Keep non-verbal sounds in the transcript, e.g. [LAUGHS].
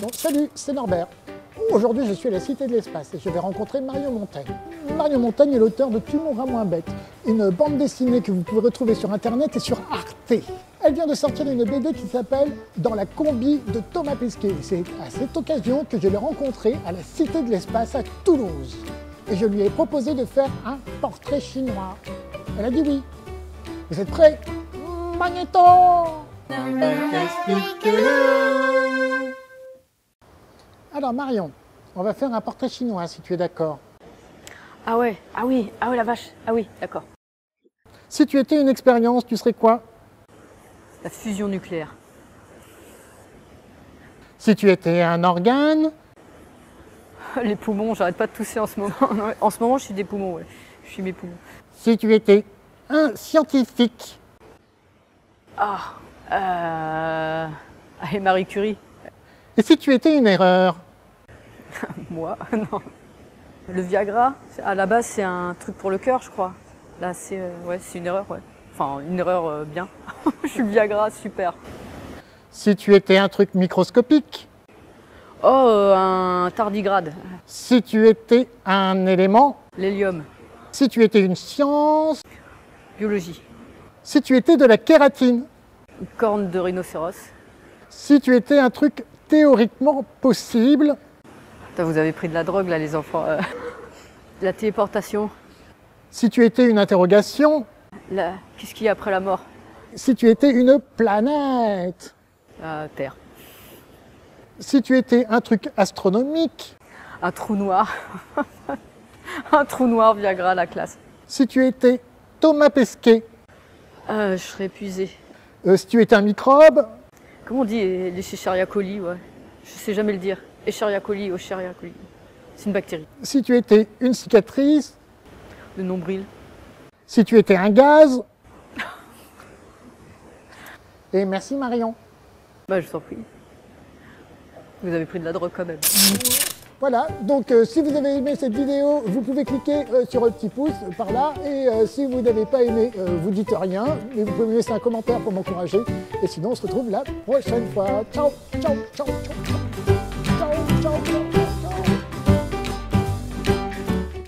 Bon, salut, c'est Norbert. Aujourd'hui, je suis à la Cité de l'Espace et je vais rencontrer Mario Montaigne. Mario Montaigne est l'auteur de Tu mourras moins bête, une bande dessinée que vous pouvez retrouver sur Internet et sur Arte. Elle vient de sortir une BD qui s'appelle Dans la combi de Thomas Pesquet. C'est à cette occasion que je l'ai rencontré à la Cité de l'Espace à Toulouse. Et je lui ai proposé de faire un portrait chinois. Elle a dit oui. Vous êtes prêts? Magnéto Alors Marion, on va faire un portrait chinois si tu es d'accord. Ah ouais, ah oui, ah ouais la vache, ah oui, d'accord. Si tu étais une expérience, tu serais quoi? La fusion nucléaire. Si tu étais un organe? Les poumons, j'arrête pas de tousser en ce moment. [LAUGHS] En ce moment, je suis des poumons, ouais. Je suis mes poumons. Si tu étais un scientifique? Ah, euh... et Marie Curie, Et si tu étais une erreur? [LAUGHS] moi, [LAUGHS] non. Le Viagra, à la base, c'est un truc pour le cœur, je crois. Là, c'est euh, ouais, une erreur, ouais. Enfin, une erreur euh, bien. [LAUGHS] je suis le Viagra, super. Si tu étais un truc microscopique Oh, euh, un tardigrade, Si tu étais un élément l'hélium, Si tu étais une science biologie, Si tu étais de la kératine une corne de rhinocéros. Si tu étais un truc théoriquement possible vous avez pris de la drogue là, les enfants. Euh, [LAUGHS] La téléportation, Si tu étais une interrogation la... qu'est-ce qu'il y a après la mort? Si tu étais une planète La Terre. Si tu étais un truc astronomique Un trou noir. [LAUGHS] un trou noir Viagra, la classe. Si tu étais Thomas Pesquet Euh, je serais épuisée. Euh, Si tu étais un microbe Comment on dit euh, les Escherichia coli ouais. Je sais jamais le dire. Escherichia coli, Escherichia coli. C'est une bactérie. Si tu étais une cicatrice Le nombril. Si tu étais un gaz [LAUGHS] Et merci Marion. Bah, je t'en prie. Vous avez pris de la drogue quand même. Voilà, donc euh, si vous avez aimé cette vidéo, vous pouvez cliquer euh, sur le petit pouce euh, par là. Et si vous n'avez pas aimé, vous dites rien. Mais vous pouvez me laisser un commentaire pour m'encourager. Et sinon, on se retrouve la prochaine fois. Ciao, ciao, ciao. ciao.